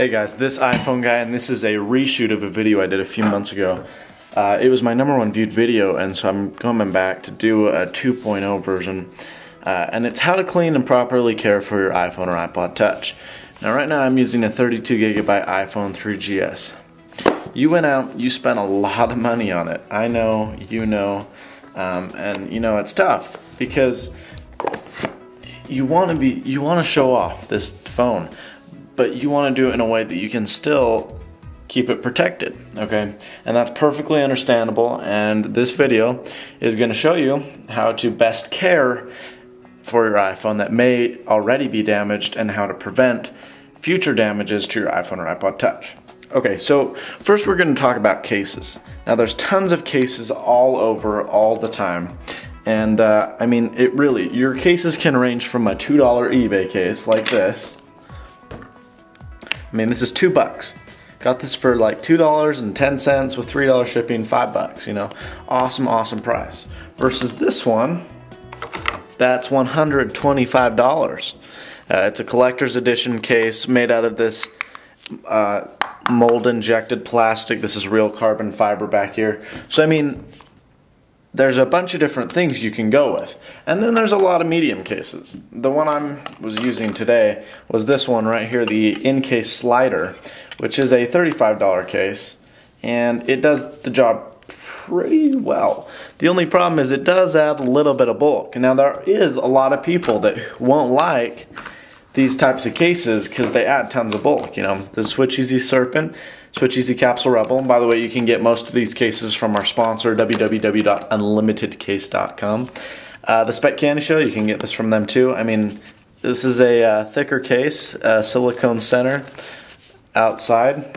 Hey guys, this iPhone guy, and this is a reshoot of a video I did a few months ago. Uh, it was my number one viewed video, and so I'm coming back to do a 2.0 version. Uh, and it's how to clean and properly care for your iPhone or iPod Touch. Now, right now, I'm using a 32 gigabyte iPhone 3GS. You went out, you spent a lot of money on it. I know, you know, um, and you know it's tough because you want to be, you want to show off this phone but you want to do it in a way that you can still keep it protected, okay? And that's perfectly understandable, and this video is going to show you how to best care for your iPhone that may already be damaged and how to prevent future damages to your iPhone or iPod Touch. Okay, so first we're going to talk about cases. Now there's tons of cases all over all the time. And uh, I mean, it really, your cases can range from a $2 eBay case like this I mean, this is two bucks. Got this for like $2.10 with $3 shipping, five bucks, you know. Awesome, awesome price. Versus this one, that's $125. Uh, it's a collector's edition case made out of this uh, mold injected plastic. This is real carbon fiber back here. So, I mean, there's a bunch of different things you can go with. And then there's a lot of medium cases. The one I was using today was this one right here, the in-case slider, which is a $35 case, and it does the job pretty well. The only problem is it does add a little bit of bulk. Now there is a lot of people that won't like these types of cases because they add tons of bulk. You know, the Switch Easy Serpent, Switch Easy Capsule Rebel. And by the way, you can get most of these cases from our sponsor, www.unlimitedcase.com. Uh, the Speck Candy Shell, you can get this from them too. I mean, this is a uh, thicker case, uh, silicone center outside.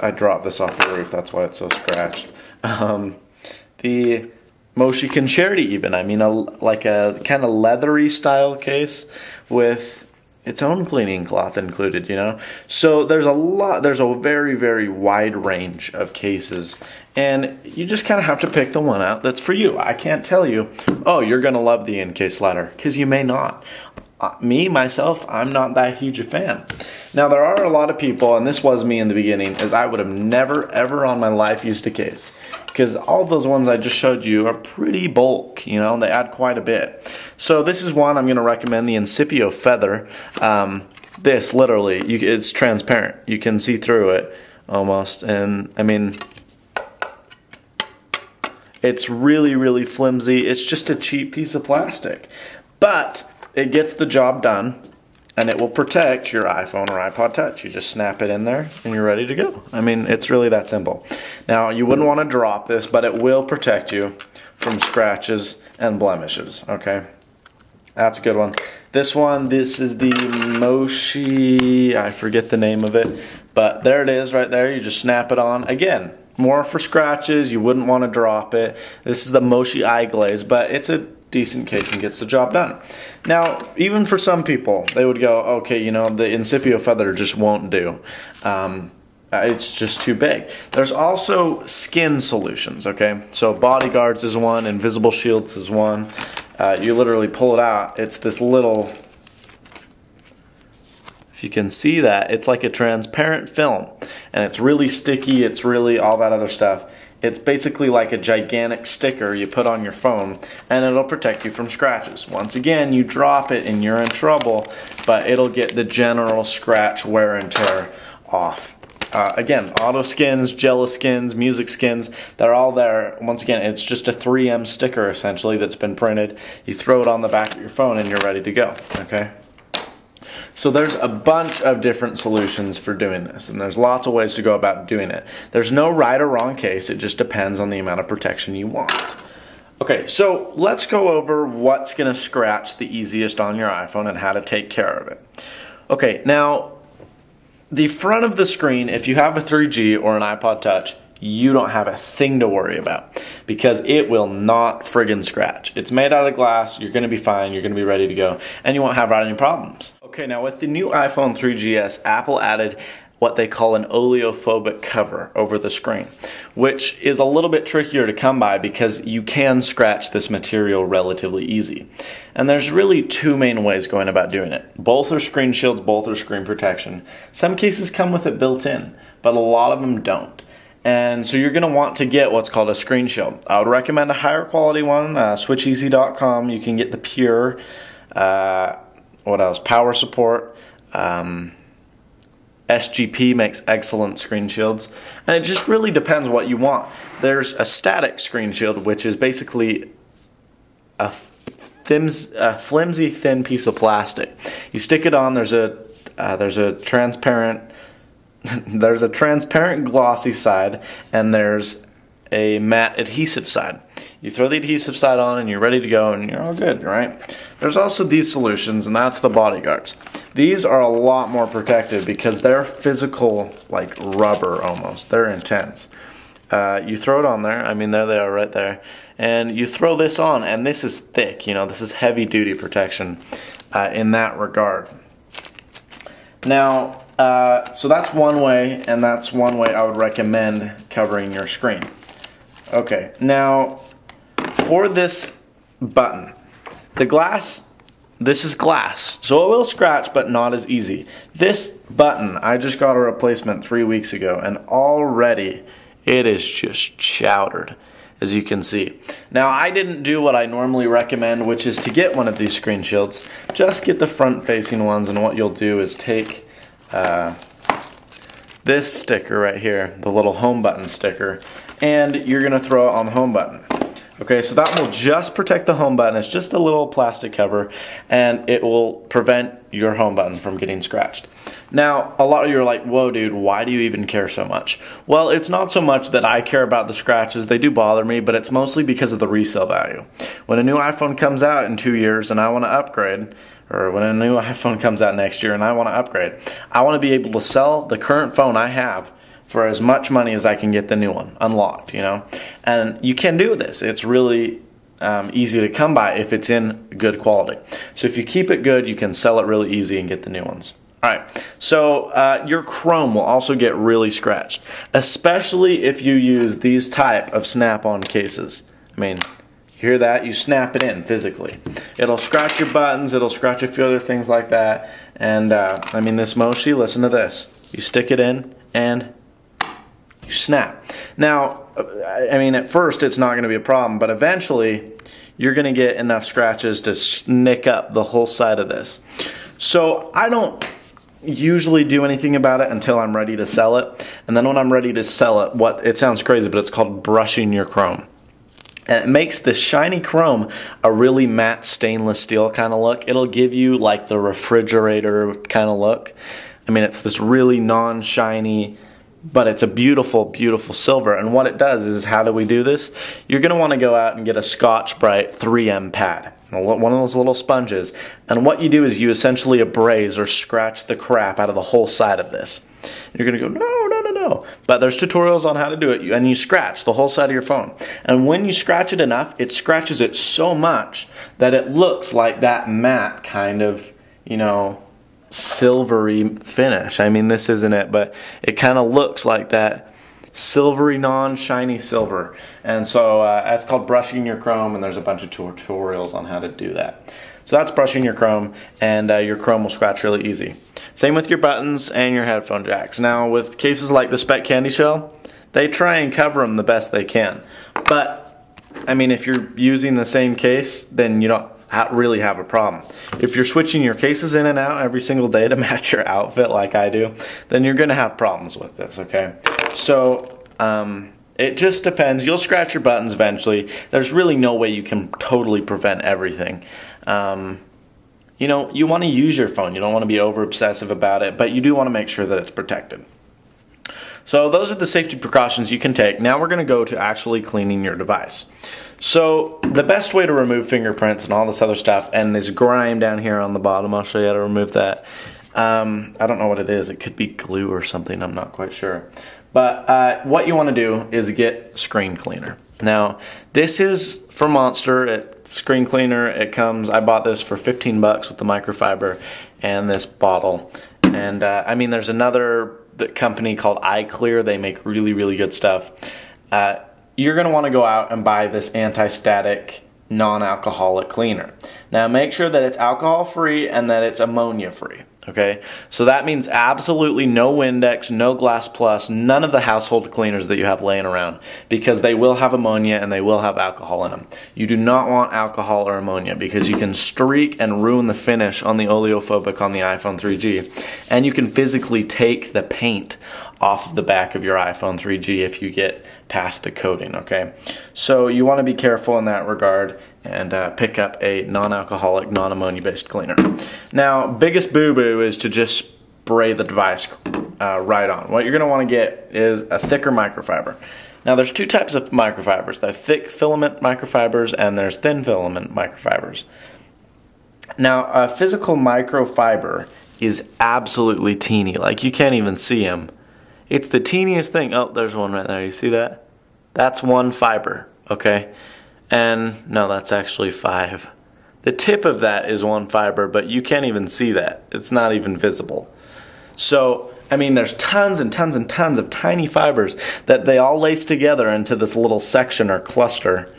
I dropped this off the roof, that's why it's so scratched. Um, the Mochiken Charity even, I mean, a, like a kind of leathery style case with its own cleaning cloth included, you know? So there's a lot, there's a very, very wide range of cases. And you just kind of have to pick the one out that's for you. I can't tell you, oh, you're going to love the in-case slider, because you may not. Uh, me, myself, I'm not that huge a fan. Now, there are a lot of people, and this was me in the beginning, as I would have never, ever on my life used a case because all those ones I just showed you are pretty bulk, you know, they add quite a bit. So this is one I'm going to recommend, the Incipio Feather. Um, this, literally, you, it's transparent. You can see through it almost, and I mean, it's really, really flimsy. It's just a cheap piece of plastic, but it gets the job done and it will protect your iPhone or iPod Touch. You just snap it in there and you're ready to go. I mean, it's really that simple. Now, you wouldn't want to drop this, but it will protect you from scratches and blemishes, okay? That's a good one. This one, this is the Moshi, I forget the name of it, but there it is right there. You just snap it on. Again, more for scratches. You wouldn't want to drop it. This is the Moshi iGlaze, but it's a decent case and gets the job done. Now, even for some people, they would go, okay, you know, the Incipio feather just won't do. Um, it's just too big. There's also skin solutions, okay? So bodyguards is one, invisible shields is one. Uh, you literally pull it out, it's this little, if you can see that, it's like a transparent film. And it's really sticky, it's really all that other stuff. It's basically like a gigantic sticker you put on your phone and it'll protect you from scratches. Once again, you drop it and you're in trouble, but it'll get the general scratch wear and tear off. Uh, again, auto skins, Gela skins, music skins, they're all there. Once again, it's just a 3M sticker essentially that's been printed. You throw it on the back of your phone and you're ready to go, okay? So there's a bunch of different solutions for doing this, and there's lots of ways to go about doing it. There's no right or wrong case, it just depends on the amount of protection you want. Okay, so let's go over what's gonna scratch the easiest on your iPhone and how to take care of it. Okay, now, the front of the screen, if you have a 3G or an iPod Touch, you don't have a thing to worry about because it will not friggin' scratch. It's made out of glass, you're gonna be fine, you're gonna be ready to go, and you won't have any problems. Okay, now with the new iPhone 3GS, Apple added what they call an oleophobic cover over the screen, which is a little bit trickier to come by because you can scratch this material relatively easy. And there's really two main ways going about doing it. Both are screen shields, both are screen protection. Some cases come with it built in, but a lot of them don't. And so you're going to want to get what's called a screen shield. I would recommend a higher quality one, uh, switcheasy.com. You can get the pure, uh, what else, power support. Um, SGP makes excellent screen shields, and it just really depends what you want. There's a static screen shield, which is basically a, thims, a flimsy, thin piece of plastic. You stick it on. There's a uh, there's a transparent there's a transparent glossy side, and there's a matte adhesive side. You throw the adhesive side on and you're ready to go and you're all good, right? There's also these solutions and that's the bodyguards. These are a lot more protective because they're physical, like rubber almost. They're intense. Uh, you throw it on there, I mean, there they are right there, and you throw this on, and this is thick, you know, this is heavy duty protection uh, in that regard. Now, uh, so that's one way, and that's one way I would recommend covering your screen. Okay, now for this button, the glass, this is glass, so it will scratch, but not as easy. This button, I just got a replacement three weeks ago, and already it is just chowdered as you can see. Now I didn't do what I normally recommend which is to get one of these screen shields. Just get the front facing ones and what you'll do is take uh, this sticker right here, the little home button sticker, and you're gonna throw it on the home button. Okay, so that will just protect the home button. It's just a little plastic cover and it will prevent your home button from getting scratched. Now, a lot of you are like, whoa, dude, why do you even care so much? Well, it's not so much that I care about the scratches. They do bother me, but it's mostly because of the resale value. When a new iPhone comes out in two years and I want to upgrade, or when a new iPhone comes out next year and I want to upgrade, I want to be able to sell the current phone I have for as much money as I can get the new one unlocked, you know? And you can do this. It's really um, easy to come by if it's in good quality. So if you keep it good, you can sell it really easy and get the new ones. All right, so uh, your chrome will also get really scratched, especially if you use these type of snap-on cases. I mean, hear that? You snap it in physically. It'll scratch your buttons, it'll scratch a few other things like that. And uh, I mean, this Moshi, listen to this. You stick it in and you snap. Now, I mean, at first it's not going to be a problem, but eventually you're going to get enough scratches to snick up the whole side of this. So I don't usually do anything about it until I'm ready to sell it. And then when I'm ready to sell it, what it sounds crazy, but it's called brushing your chrome. And it makes the shiny chrome a really matte stainless steel kind of look. It'll give you like the refrigerator kind of look. I mean, it's this really non-shiny, but it's a beautiful, beautiful silver. And what it does is, how do we do this? You're going to want to go out and get a Scotch-Brite 3M pad, one of those little sponges. And what you do is you essentially abrase or scratch the crap out of the whole side of this. You're going to go, no, no, no, no. But there's tutorials on how to do it. And you scratch the whole side of your phone. And when you scratch it enough, it scratches it so much that it looks like that matte kind of, you know, silvery finish. I mean, this isn't it, but it kind of looks like that silvery, non-shiny silver. And so uh, that's called brushing your chrome, and there's a bunch of tutorials on how to do that. So that's brushing your chrome, and uh, your chrome will scratch really easy. Same with your buttons and your headphone jacks. Now, with cases like the Speck Candy Shell, they try and cover them the best they can. But, I mean, if you're using the same case, then you don't really have a problem. If you're switching your cases in and out every single day to match your outfit like I do, then you're gonna have problems with this, okay? So, um, it just depends. You'll scratch your buttons eventually. There's really no way you can totally prevent everything. Um, you know, you want to use your phone. You don't want to be over obsessive about it, but you do want to make sure that it's protected. So those are the safety precautions you can take. Now we're going to go to actually cleaning your device. So the best way to remove fingerprints and all this other stuff, and this grime down here on the bottom, I'll show you how to remove that. Um, I don't know what it is. It could be glue or something. I'm not quite sure. But uh, what you want to do is get screen cleaner. Now, this is for Monster. It, screen cleaner. It comes. I bought this for 15 bucks with the microfiber and this bottle. And uh, I mean, there's another company called iKlear. They make really, really good stuff. Uh, you're going to want to go out and buy this anti-static non-alcoholic cleaner. Now make sure that it's alcohol free and that it's ammonia free. Okay, so that means absolutely no Windex, no Glass Plus, none of the household cleaners that you have laying around because they will have ammonia and they will have alcohol in them. You do not want alcohol or ammonia because you can streak and ruin the finish on the oleophobic on the iPhone 3G. And you can physically take the paint off the back of your iPhone 3G if you get past the coating, okay? So you want to be careful in that regard and uh, pick up a non-alcoholic, non-ammonia based cleaner. Now, biggest boo-boo is to just spray the device uh, right on. What you're going to want to get is a thicker microfiber. Now, there's two types of microfibers. There's thick filament microfibers and there's thin filament microfibers. Now, a physical microfiber is absolutely teeny. Like, you can't even see them. It's the teeniest thing. Oh, there's one right there. You see that? That's one fiber, okay? And no, that's actually five. The tip of that is one fiber, but you can't even see that. It's not even visible. So, I mean, there's tons and tons and tons of tiny fibers that they all lace together into this little section or cluster.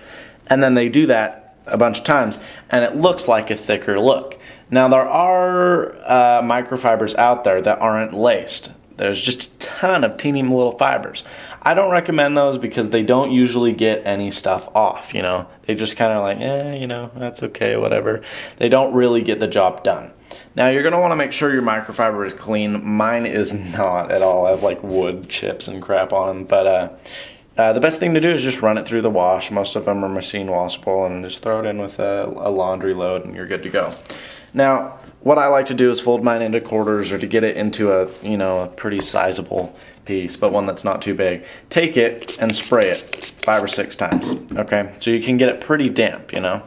And then they do that a bunch of times, and it looks like a thicker look. Now, there are uh, microfibers out there that aren't laced. There's just a ton of teeny little fibers. I don't recommend those because they don't usually get any stuff off, you know. They just kind of like, eh, you know, that's okay, whatever. They don't really get the job done. Now you're gonna wanna make sure your microfiber is clean. Mine is not at all. I have like wood chips and crap on them, but uh, uh, the best thing to do is just run it through the wash. Most of them are machine washable and just throw it in with a, a laundry load and you're good to go. Now, what I like to do is fold mine into quarters or to get it into a, you know, a pretty sizable piece, but one that's not too big. Take it and spray it five or six times, okay? So you can get it pretty damp, you know?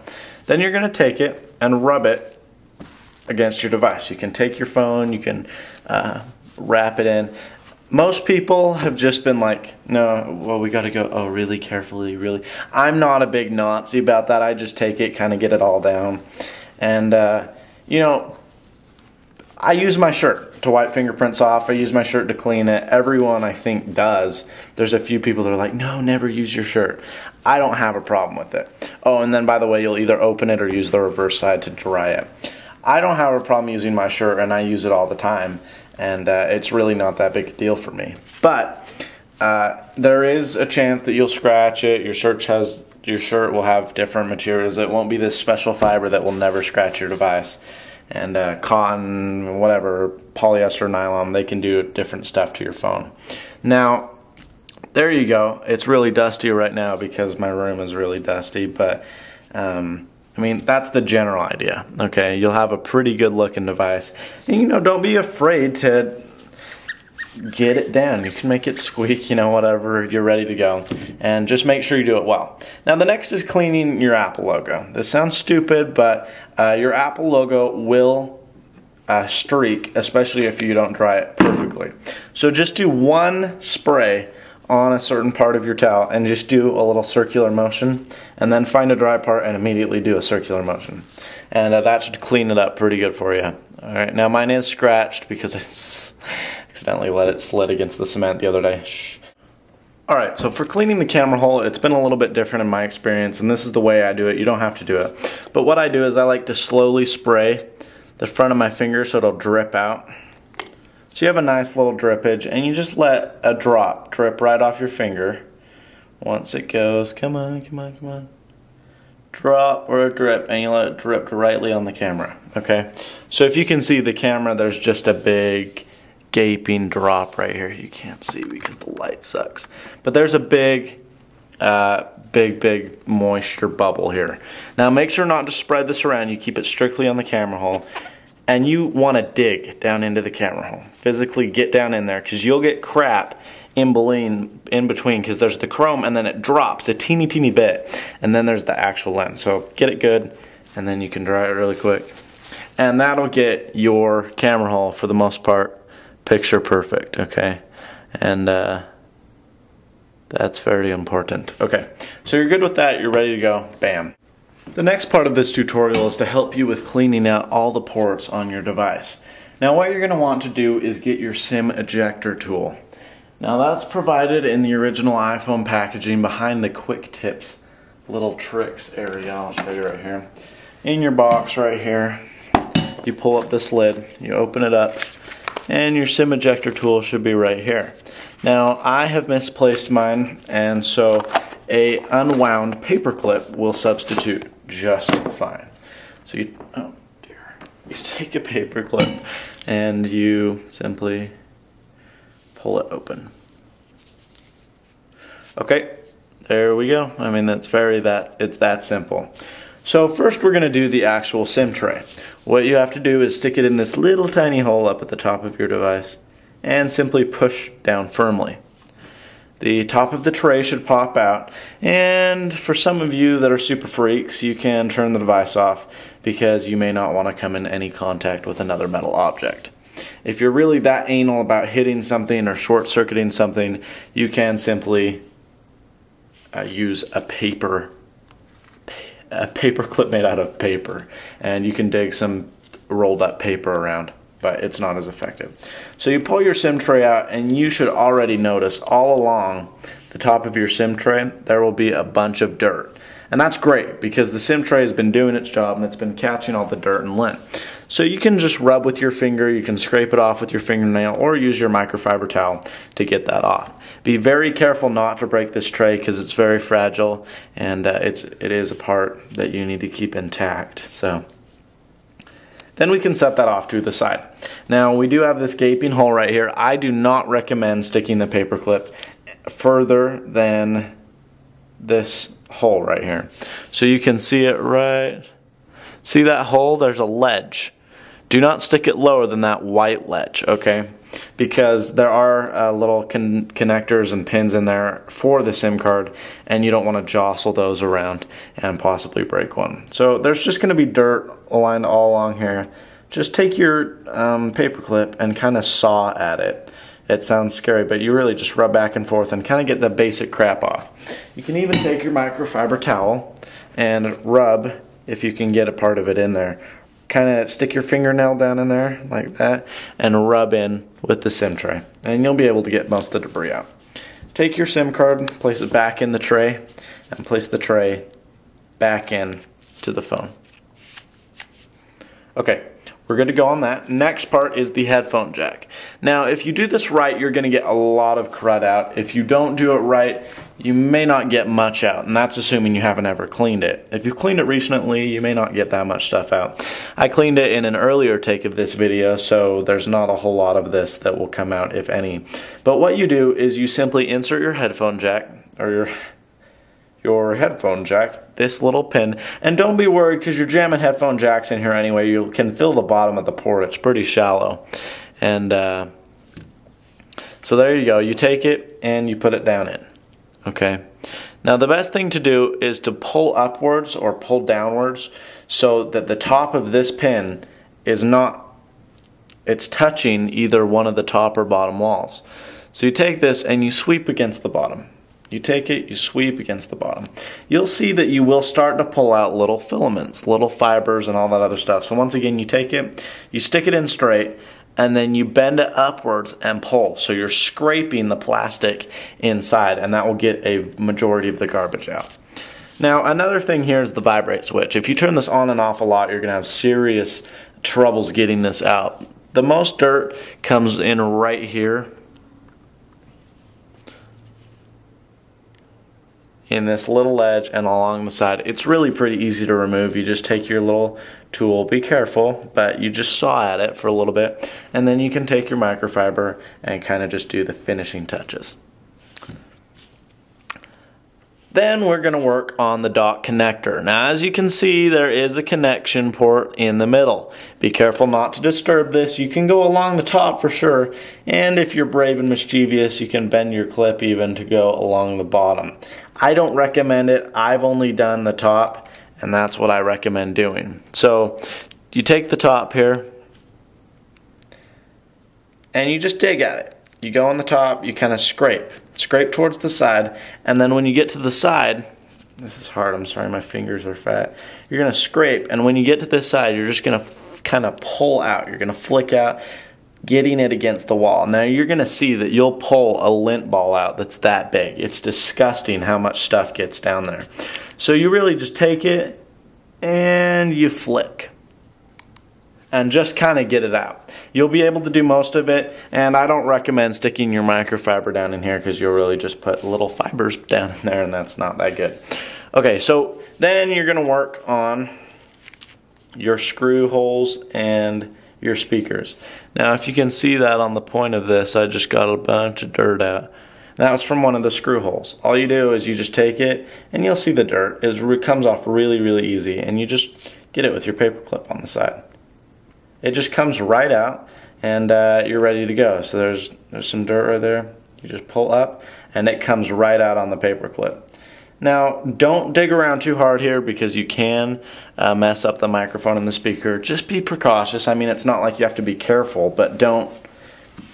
Then you're gonna take it and rub it against your device. You can take your phone, you can uh, wrap it in. Most people have just been like, no, well, we gotta go, oh, really carefully, really. I'm not a big Nazi about that. I just take it, kind of get it all down. And, uh, you know, I use my shirt to wipe fingerprints off. I use my shirt to clean it. Everyone, I think, does. There's a few people that are like, no, never use your shirt. I don't have a problem with it. Oh, and then by the way, you'll either open it or use the reverse side to dry it. I don't have a problem using my shirt, and I use it all the time. And uh, it's really not that big a deal for me. But uh, there is a chance that you'll scratch it. Your shirt has your shirt will have different materials. It won't be this special fiber that will never scratch your device and uh, cotton, whatever, polyester, nylon, they can do different stuff to your phone. Now, there you go. It's really dusty right now because my room is really dusty, but um, I mean, that's the general idea. Okay, you'll have a pretty good looking device. And, you know, don't be afraid to get it down. You can make it squeak, you know, whatever, you're ready to go. And just make sure you do it well. Now, the next is cleaning your Apple logo. This sounds stupid, but uh, your Apple logo will uh, streak, especially if you don't dry it perfectly. So just do one spray on a certain part of your towel and just do a little circular motion and then find a dry part and immediately do a circular motion. And uh, that should clean it up pretty good for you. Alright, now mine is scratched because I accidentally let it slid against the cement the other day. Shh. Alright, so for cleaning the camera hole, it's been a little bit different in my experience, and this is the way I do it. You don't have to do it. But what I do is I like to slowly spray the front of my finger so it'll drip out. So you have a nice little drippage, and you just let a drop drip right off your finger. Once it goes, come on, come on, come on drop or a drip and you let it drip directly on the camera okay so if you can see the camera there's just a big gaping drop right here. You can't see because the light sucks. But there's a big uh, big big moisture bubble here. Now make sure not to spread this around. You keep it strictly on the camera hole. And you want to dig down into the camera hole. Physically get down in there because you'll get crap in between in between because there's the chrome and then it drops a teeny teeny bit. And then there's the actual lens. So get it good and then you can dry it really quick. And that'll get your camera hole for the most part picture perfect okay and uh, that's very important okay so you're good with that you're ready to go bam the next part of this tutorial is to help you with cleaning out all the ports on your device Now what you're going to want to do is get your SIM ejector tool. Now that's provided in the original iPhone packaging behind the quick tips little tricks area. I'll show you right here. In your box right here, you pull up this lid, you open it up, and your SIM ejector tool should be right here. Now I have misplaced mine and so a unwound paper clip will substitute just fine. So you, oh dear, you take a paper clip and you simply pull it open. Okay, there we go. I mean, that's very that, it's that simple. So first we're gonna do the actual SIM tray. What you have to do is stick it in this little tiny hole up at the top of your device and simply push down firmly. The top of the tray should pop out and for some of you that are super freaks you can turn the device off because you may not want to come in any contact with another metal object. If you're really that anal about hitting something or short circuiting something you can simply uh, use a paper a paper clip made out of paper and you can dig some rolled up paper around but it's not as effective. So you pull your SIM tray out and you should already notice all along the top of your SIM tray there will be a bunch of dirt. And that's great because the SIM tray has been doing its job and it's been catching all the dirt and lint. So you can just rub with your finger, you can scrape it off with your fingernail, or use your microfiber towel to get that off. Be very careful not to break this tray because it's very fragile and uh, it's it is a part that you need to keep intact. So. Then we can set that off to the side. Now we do have this gaping hole right here. I do not recommend sticking the paper clip further than this hole right here. So you can see it right, see that hole? There's a ledge. Do not stick it lower than that white ledge, okay? Because there are uh, little con connectors and pins in there for the SIM card, and you don't want to jostle those around and possibly break one. So there's just going to be dirt aligned all along here. Just take your um, paper clip and kind of saw at it. It sounds scary, but you really just rub back and forth and kind of get the basic crap off. You can even take your microfiber towel and rub, if you can get a part of it in there, kind of stick your fingernail down in there like that and rub in with the SIM tray and you'll be able to get most of the debris out. Take your SIM card, place it back in the tray and place the tray back in to the phone. Okay, we're going to go on that. Next part is the headphone jack. Now, if you do this right, you're going to get a lot of crud out. If you don't do it right, you may not get much out, and that's assuming you haven't ever cleaned it. If you've cleaned it recently, you may not get that much stuff out. I cleaned it in an earlier take of this video, so there's not a whole lot of this that will come out, if any. But what you do is you simply insert your headphone jack, or your your headphone jack, this little pin. And don't be worried because you're jamming headphone jacks in here anyway. You can fill the bottom of the port. It's pretty shallow. And uh, so there you go. You take it and you put it down in. Okay. Now the best thing to do is to pull upwards or pull downwards so that the top of this pin is not it's touching either one of the top or bottom walls. So you take this and you sweep against the bottom. You take it, you sweep against the bottom. You'll see that you will start to pull out little filaments, little fibers, and all that other stuff. So once again, you take it, you stick it in straight, and then you bend it upwards and pull. So you're scraping the plastic inside, and that will get a majority of the garbage out. Now, another thing here is the vibrate switch. If you turn this on and off a lot, you're going to have serious troubles getting this out. The most dirt comes in right here in this little ledge and along the side. It's really pretty easy to remove. You just take your little tool, be careful, but you just saw at it for a little bit, and then you can take your microfiber and kind of just do the finishing touches. Then we're going to work on the dock connector. Now as you can see there is a connection port in the middle. Be careful not to disturb this. You can go along the top for sure and if you're brave and mischievous you can bend your clip even to go along the bottom. I don't recommend it. I've only done the top and that's what I recommend doing. So you take the top here and you just dig at it. You go on the top, you kind of scrape scrape towards the side, and then when you get to the side, this is hard, I'm sorry, my fingers are fat. You're gonna scrape, and when you get to this side, you're just gonna kind of pull out. You're to flick out, getting it against the wall. Now you're going to see that you'll pull a lint ball out that's that big. It's disgusting how much stuff gets down there. So you really just take it and you flick and just kind of get it out. You'll be able to do most of it, and I don't recommend sticking your microfiber down in here because you'll really just put little fibers down in there and that's not that good. Okay, so then you're gonna work on your screw holes and your speakers. Now if you can see that on the point of this, I just got a bunch of dirt out. That was from one of the screw holes. All you do is you just take it and you'll see the dirt. It comes off really, really easy and you just get it with your paper clip on the side. It just comes right out and uh, you're ready to go. So there's, there's some dirt right there. You just pull up and it comes right out on the paper clip. Now, don't dig around too hard here because you can uh, mess up the microphone and the speaker. Just be precautious. I mean, it's not like you have to be careful, but don't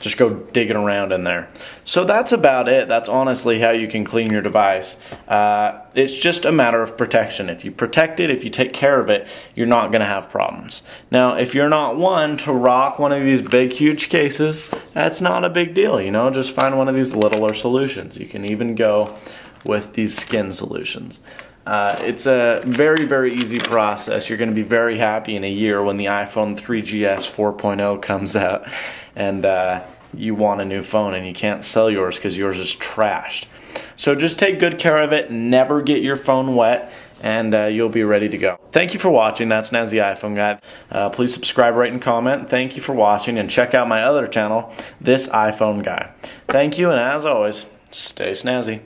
just go digging around in there. So that's about it. That's honestly how you can clean your device. Uh, it's just a matter of protection. If you protect it, if you take care of it, you're not going to have problems. Now, if you're not one to rock one of these big, huge cases, that's not a big deal. You know, just find one of these littler solutions. You can even go with these skin solutions. Uh, it's a very, very easy process. You're going to be very happy in a year when the iPhone 3GS 4.0 comes out and uh, you want a new phone and you can't sell yours because yours is trashed. So just take good care of it, never get your phone wet, and uh, you'll be ready to go. Thank you for watching. That's Snazzy iPhone Guy. Uh, please subscribe, rate, and comment. Thank you for watching, and check out my other channel, This iPhone Guy. Thank you, and as always, stay snazzy.